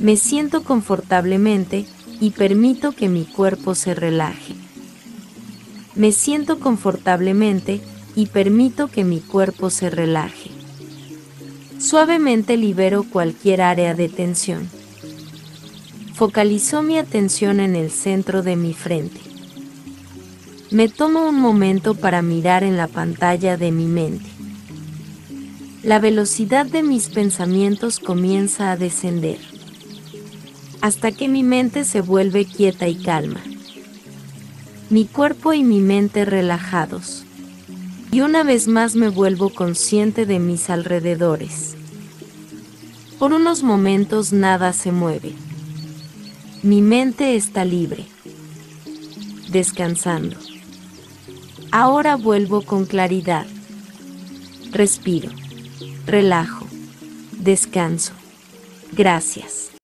Me siento confortablemente y permito que mi cuerpo se relaje. Me siento confortablemente y permito que mi cuerpo se relaje. Suavemente libero cualquier área de tensión. Focalizó mi atención en el centro de mi frente. Me tomo un momento para mirar en la pantalla de mi mente. La velocidad de mis pensamientos comienza a descender hasta que mi mente se vuelve quieta y calma. Mi cuerpo y mi mente relajados. Y una vez más me vuelvo consciente de mis alrededores. Por unos momentos nada se mueve. Mi mente está libre. Descansando. Ahora vuelvo con claridad. Respiro. Relajo. Descanso. Gracias.